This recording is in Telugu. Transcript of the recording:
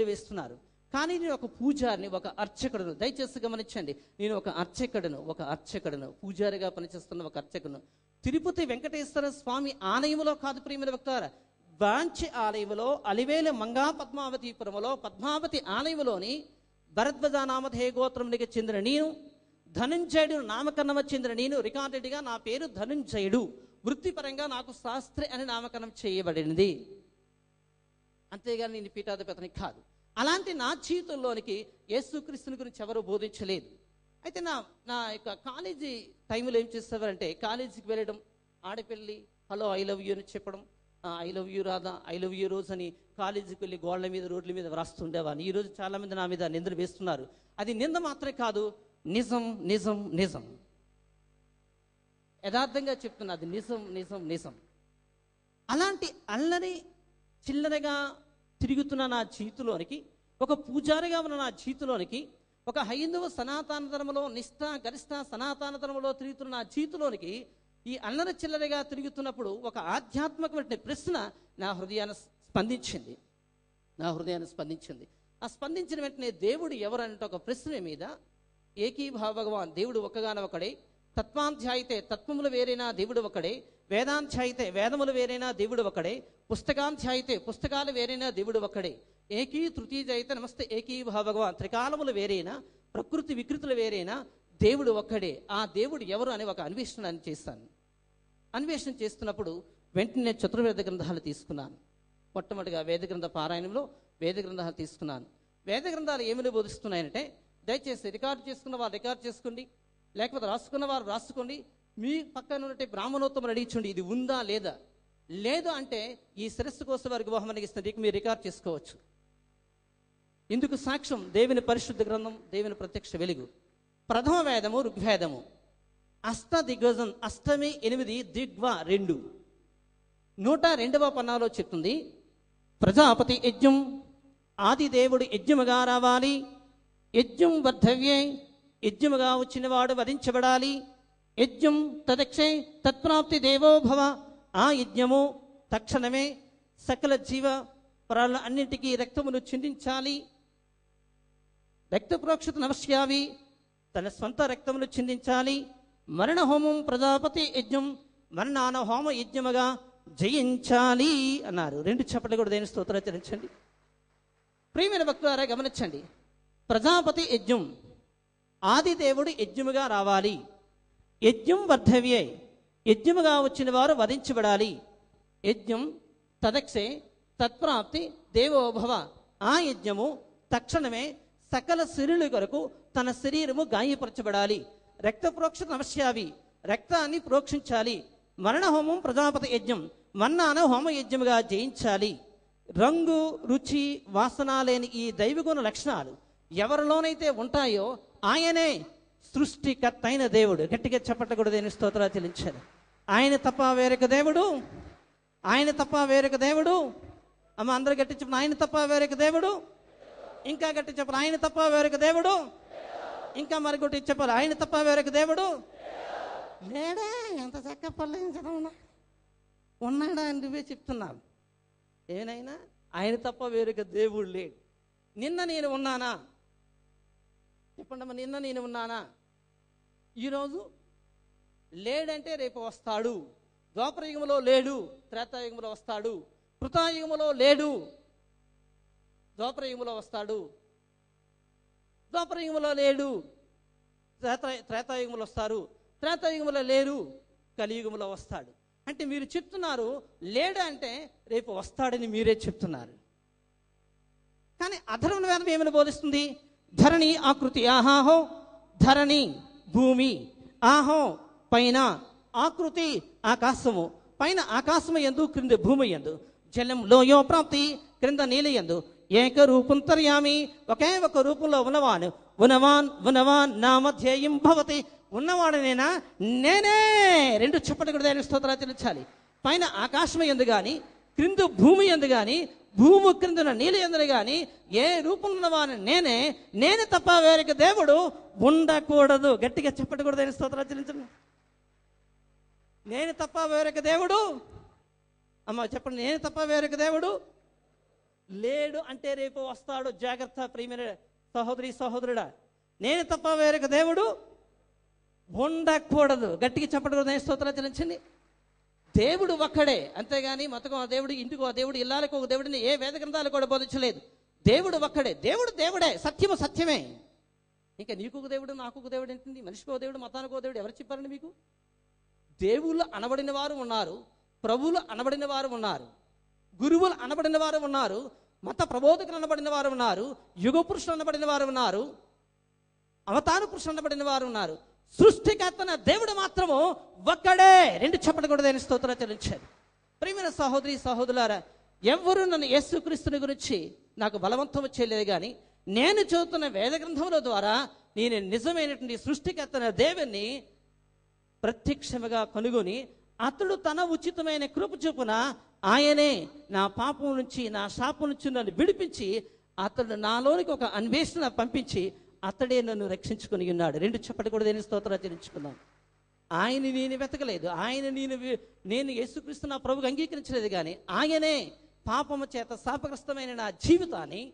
వేస్తున్నారు. కానీ నేను ఒక పూజారిని ఒక అర్చకుడును. దయచేసి గమనించండి. నేను ఒక అర్చకుడును ఒక అర్చకుడును. పూజారిగా పనిచేస్తున్న ఒక అర్చకును తిరుపతి వెంకటేశ్వర స్వామి ఆలయములో కాదు ప్రియమైన వక్తారా బాంచి ఆలయములో అలివేల మంగా పద్మావతిపురములో పద్మావతి ఆలయములోని భరద్వజ నామధేయ గోత్రమునికి చెందిన నేను ధనుంజయుడు నామకరణం చెందిన నేను రికార్డెడ్గా నా పేరు ధనుంజయుడు. వృత్తిపరంగా నాకు శాస్త్రి అని నామకరణం చేయబడినది. అంతేగాని నేను పీఠాధిపతిని కాదు. అలాంటి నా జీవితంలోనికి యేసుక్రీస్తుని గురించి ఎవరు బోధించలేదు. అయితే నా నా యొక్క కాలేజీ టైంలో ఏం చేసేవారంటే కాలేజీకి వెళ్ళడం ఆడపిల్లి హలో ఐ లవ్ యూ అని చెప్పడం I love you Radha I love you రోజు అని కాలేజీకి వెళ్ళి గోడల మీద రోడ్ల మీద వ్రాస్తుండేవాడిని ఈ రోజు నా మీద నిందలు వేస్తున్నారు. అది నింద మాత్రమే కాదు నిజం నిజం నిజం. యథార్థంగా చెప్తున్నా అది నిజం నిజం నిజం. అలాంటి అల్లరి చిల్లరగా తిరుగుతున్న నా జీవితంలోనికి ఒక పూజారిగా ఉన్న నా జీవితంలోనికి ఒక హైందవ సనాతన ధర్మంలో నిష్ఠ గరిష్ట సనాతన ధర్మంలో తిరుగుతున్న నా జీవితంలోనికి ఈ అల్లర చిల్లరగా తిరుగుతున్నప్పుడు ఒక ఆధ్యాత్మికమైన ప్రశ్న నా హృదయాన్ని స్పందించింది. నా హృదయాన్ని స్పందించింది. ఆ స్పందించిన వెంటనే దేవుడు ఎవరంటే ఒక ప్రశ్న మీద ఏకీభావ భగవాన్ దేవుడు ఒకగాన ఒకడే తత్వాధ్యాయితే తత్వములు వేరైనా దేవుడు ఒకడే వేదాధ్యాయితే వేదములు వేరైనా దేవుడు ఒకడే పుస్తకాధ్యాయితే పుస్తకాలు వేరైనా దేవుడు ఒకడే ఏకీ తృతీయజయితే నమస్తే ఏకీ భగవాన్. త్రికాలములు వేరైనా ప్రకృతి వికృతులు వేరైనా దేవుడు ఒక్కడే. ఆ దేవుడు ఎవరు అనే ఒక అన్వేషణ అని చేస్తాను. అన్వేషణ చేస్తున్నప్పుడు వెంటనే చతుర్వేద గ్రంథాలు తీసుకున్నాను. మొట్టమొదటిగా వేద గ్రంథ పారాయణంలో వేద గ్రంథాలు తీసుకున్నాను. వేద గ్రంథాలు ఏమిని బోధిస్తున్నాయంటే దయచేసి రికార్డు చేసుకున్న వారు రికార్డు చేసుకోండి లేకపోతే రాసుకున్న వారు రాసుకోండి మీ పక్కన ఉన్నట్టు బ్రాహ్మణోత్తములు అడిగించండి ఇది ఉందా లేదా? లేదు అంటే ఈ శిరస్సు కోసం వారికి బహుమతి ఇస్తుంది మీరు రికార్డ్ చేసుకోవచ్చు. ఇందుకు సాక్ష్యం దేవుని పరిశుద్ధ గ్రంథం దేవుని ప్రత్యక్ష వెలుగు. ప్రథమ వేదము ఋగ్వేదము. అష్ట దిగ్గజం అష్టమి ఎనిమిది దిగ్వ రెండు. నూట రెండవ పన్నాలో చెప్తుంది ప్రజాపతి యజ్ఞం ఆది దేవుడు యజ్ఞముగా రావాలి. యజ్ఞం వర్ధవ్యే యజ్ఞముగా వచ్చినవాడు వధించబడాలి. యజ్ఞం తదక్షే తత్ప్రాప్తి దేవోభవ ఆ యజ్ఞము తక్షణమే సకల జీవ పరాల అన్నింటికీ రక్తమును చిందించాలి. రక్త ప్రోక్షత నమస్యావి తన స్వంత రక్తమును చిందించాలి. మరణ హోమం ప్రజాపతి యజ్ఞం మరణాన హోమ యజ్ఞముగా జయించాలి అన్నారు. రెండు చెప్పలు కూడా దేని స్తోత్రాచరించండి ప్రియమైన భక్తులారా గమనించండి. ప్రజాపతి యజ్ఞం ఆది దేవుడు యజ్ఞముగా రావాలి. యజ్ఞం వర్ధవ్యే. యజ్ఞముగా వచ్చిన వారు వధించబడాలి. యజ్ఞం తదక్షే తత్ప్రాప్తి దేవోభవ. ఆ యజ్ఞము తక్షణమే సకల శరీరుల కొరకు తన శరీరము గాయపరచబడాలి. రక్త ప్రోక్ష నమస్యావి రక్తాన్ని ప్రోక్షించాలి. మరణ హోమం ప్రజాపతి యజ్ఞం. మన్నాన హోమ యజ్ఞముగా జయించాలి. రంగు రుచి వాసన లేని ఈ దైవగుణ లక్షణాలు ఎవరిలోనైతే ఉంటాయో ఆయనే. సృష్టికర్త అయిన దేవుడు. గట్టిగా చెప్పటకూడదు నేను స్తోత్రాలు చెల్లించాను. ఆయన తప్ప వేరొక దేవుడు ఆయన తప్ప వేరొక దేవుడు. అమ్మ అందరూ గట్టి చెప్పిన ఆయన తప్ప వేరొక దేవుడు ఇంకా గట్టి చెప్పరు ఆయన తప్ప వేరొక దేవుడు ఇంకా మరి చెప్పారు ఆయన తప్ప వేరొక దేవుడు లేడే ఎంత చక్క పర్లేదు చదవనా ఉన్నాడా అని నువ్వే చెప్తున్నావు. ఏనైనా ఆయన తప్ప వేరొక దేవుడు లేడు. నిన్న నేను ఉన్నానా? చెప్పండి అమ్మ నిన్న నేను ఉన్నానా? ఈరోజు లేడంటే రేపు వస్తాడు. ద్వాపరయుగంలో లేడు త్రేతాయుగంలో వస్తాడు. కృతాయుగంలో లేడు ద్వాపరయుగంలో వస్తాడు. ద్వాపరయుగంలో లేడు త్రేత త్రేతాయుగంలో వస్తారు. త్రేతాయుగంలో లేరు కలియుగంలో వస్తాడు. అంటే మీరు చెప్తున్నారు లేడు అంటే రేపు వస్తాడని మీరే చెప్తున్నారు. కానీ అధర్వణ వేదం ఏమని బోధిస్తుంది? ధరణి ఆకృతి ఆహాహో ధరణి. భూమి ఆహో పైన ఆకృతి ఆకాశము. పైన ఆకాశము ఎందు క్రింద భూమి ఎందు. జలం లోయో ప్రాప్తి క్రింద నీల ఎందు. ఏక రూపంతర్యామి ఒకే ఒక రూపంలో ఉన్నవాను ఉన్నవాన్ ఉన్నవాన్ నామధ్యేయం భవతి. ఉన్నవాడనేనా? నేనే! రెండు చప్పటి కూడా దాని స్తోత్రాలు చెల్లించాలి. పైన ఆకాశం ఎందు కానీ క్రింద భూమి ఎందు కానీ భూమి క్రిందన నీళ్ళు ఎందును కానీ ఏ రూపంలో వాని నేనే నేను తప్ప వేరొక దేవుడు ఉండకూడదు. గట్టిగా చెప్పకూడదు అని స్తోత్రాలు చెల్లించండి. నేను తప్ప వేరొక దేవుడు అమ్మ చెప్పండి నేను తప్ప వేరొక దేవుడు లేడు అంటే రేపు వస్తాడు. జాగ్రత్త ప్రియమైన సహోదరి సహోదరుడా. నేను తప్ప వేరొక దేవుడు ఉండకూడదు. గట్టిగా చెప్పడం స్తోత్రాలు చెల్లించండి. దేవుడు ఒక్కడే. అంతేగాని మతకం ఆ దేవుడు ఇంటికి ఆ దేవుడు ఇల్లాలకు ఒక దేవుడిని ఏ వేద గ్రంథాలు కూడా బోధించలేదు. దేవుడు ఒక్కడే. దేవుడు దేవుడే. సత్యము సత్యమే. ఇంకా నీకు ఒక దేవుడు నాకు ఒక దేవుడు ఏంటండి మనిషికి ఒక దేవుడు మతానికి ఒక దేవుడు ఎవరు చెప్పారండి మీకు? దేవుళ్ళు అనబడిన వారు ఉన్నారు. ప్రభువులు అనబడిన వారు ఉన్నారు. గురువులు అనబడిన వారు ఉన్నారు. మత ప్రబోధకులు అనబడిన వారు ఉన్నారు. యుగ పురుషులు అనబడిన వారు ఉన్నారు. అవతార పురుషులు అనబడిన వారు ఉన్నారు. సృష్టికర్తన దేవుడు మాత్రము ఒక్కడే. రెండు చెప్పకూడదని స్తోత్రం చెల్లించారు ప్రియమైన సహోదరి సహోదరులారా ఎవరు నన్ను యేసుక్రీస్తుని గురించి నాకు బలవంతం చేయలేదు కానీ నేను చదువుతున్న వేద గ్రంథముల ద్వారా నేను నిజమైనటువంటి సృష్టికర్తన దేవుని ప్రత్యక్షముగా కనుగొని అతడు తన ఉచితమైన కృప చొప్పున ఆయనే నా పాపం నుంచి నా శాపం నుంచి నన్ను విడిపించి అతడు నాలోనికి ఒక అన్వేషణ పంపించి అతడే నన్ను రక్షించుకొని ఉన్నాడు. రెండు చెప్పటి కూడా దేని స్తోత్రం చెల్లించుకున్నాను. ఆయన నేను వెతకలేదు. ఆయన నేను నేను యేసుక్రీస్తు నా ప్రభుకి అంగీకరించలేదు కానీ ఆయనే పాపము చేత శాపగ్రస్తమైన నా జీవితాన్ని